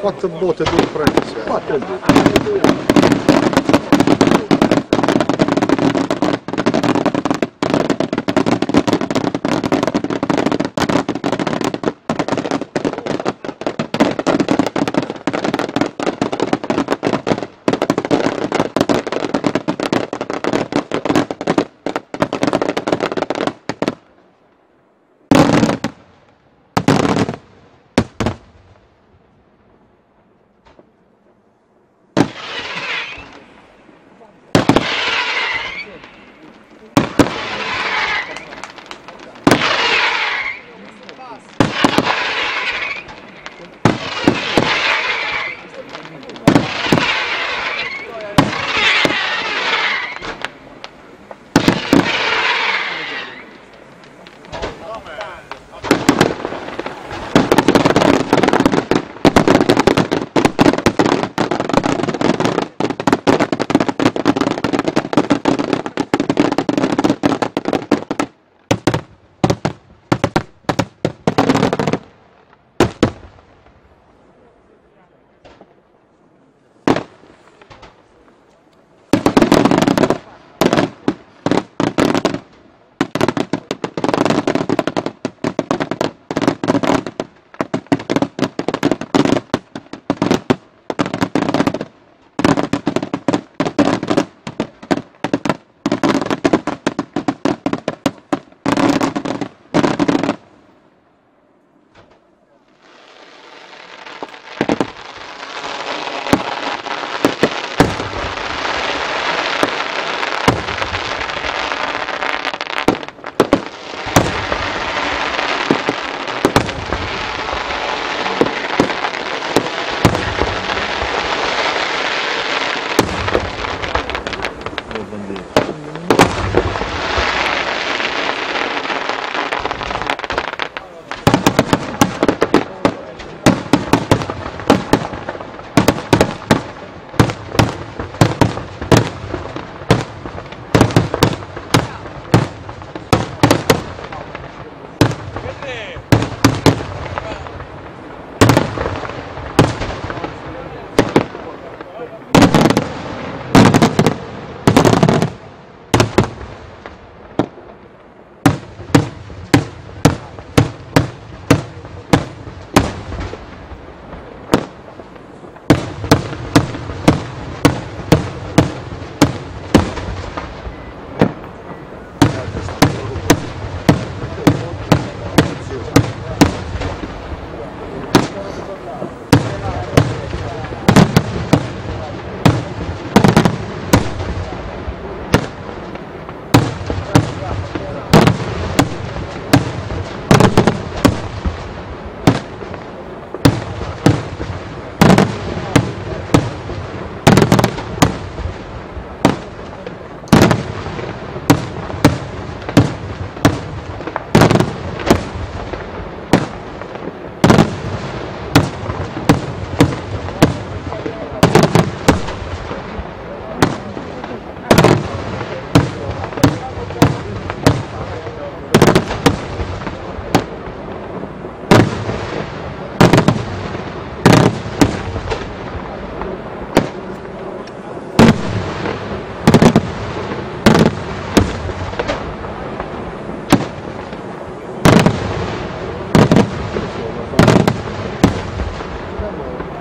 Quattro botte, due prezzi. Quattro botte.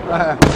Uh,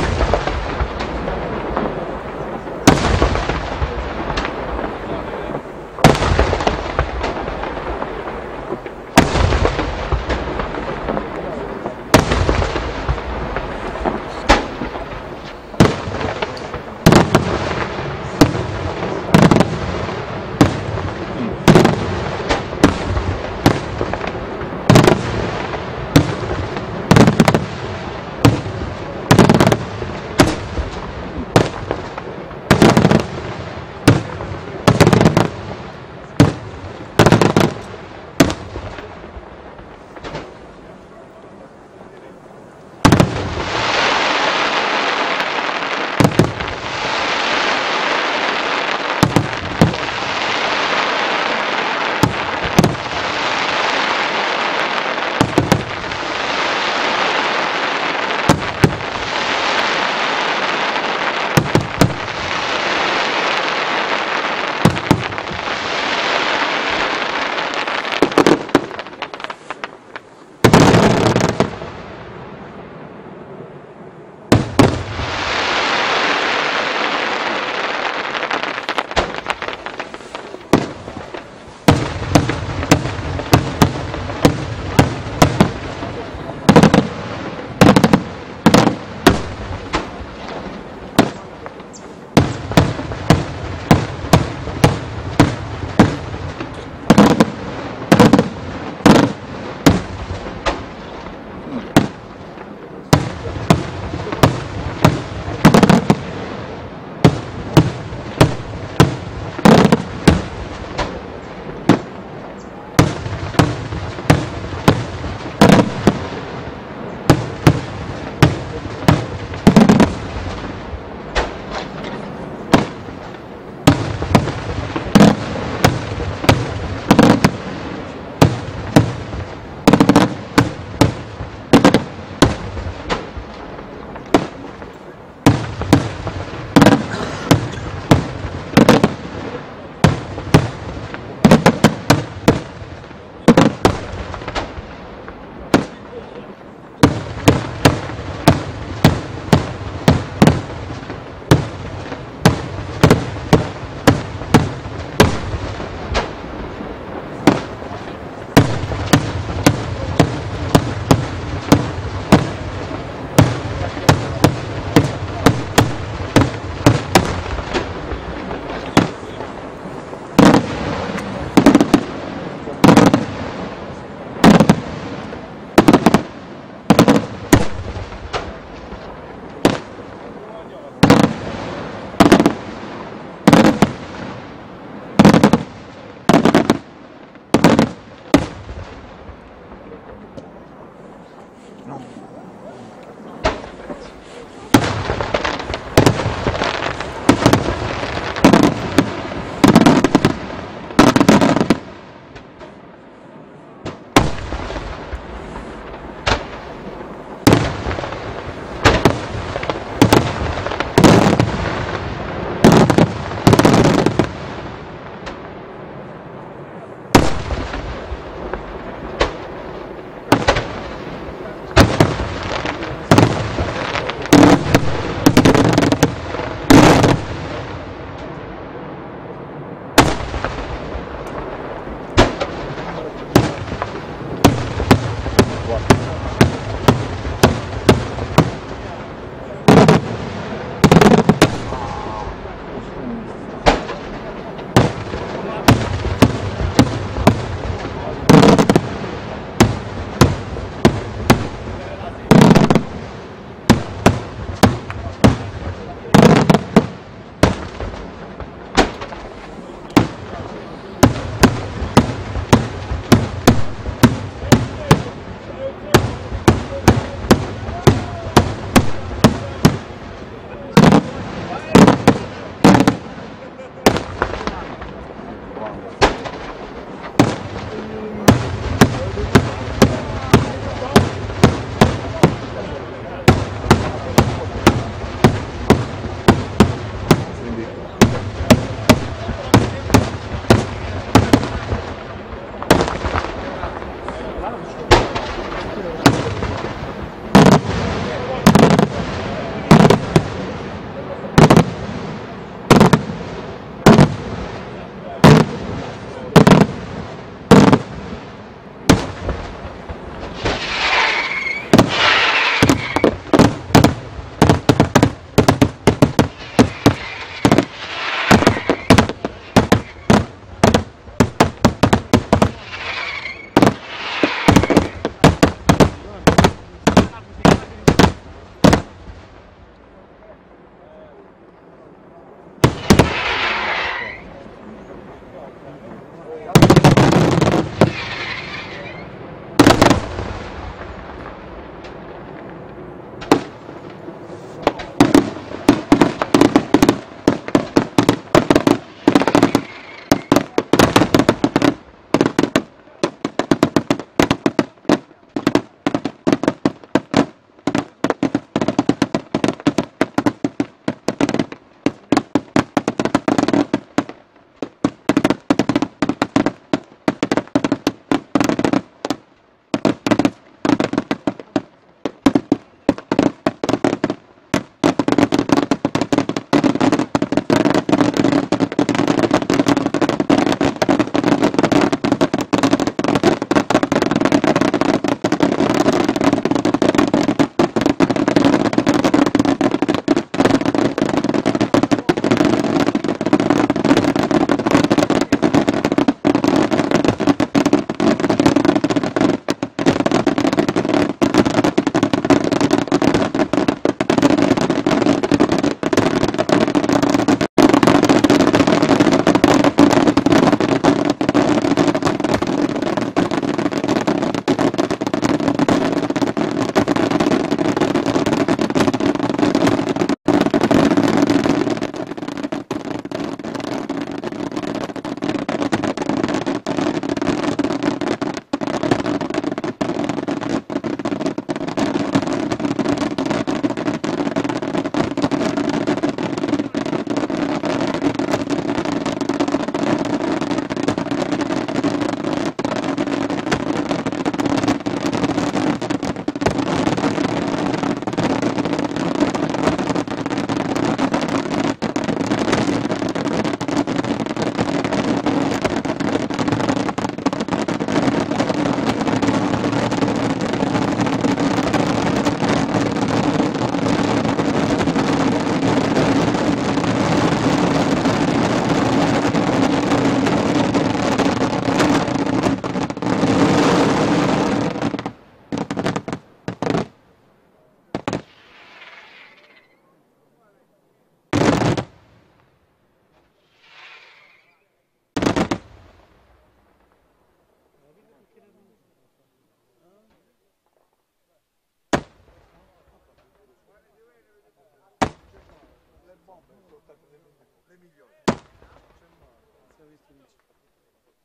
6 milioni. Non si è visto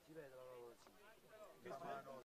Ti vedo la loro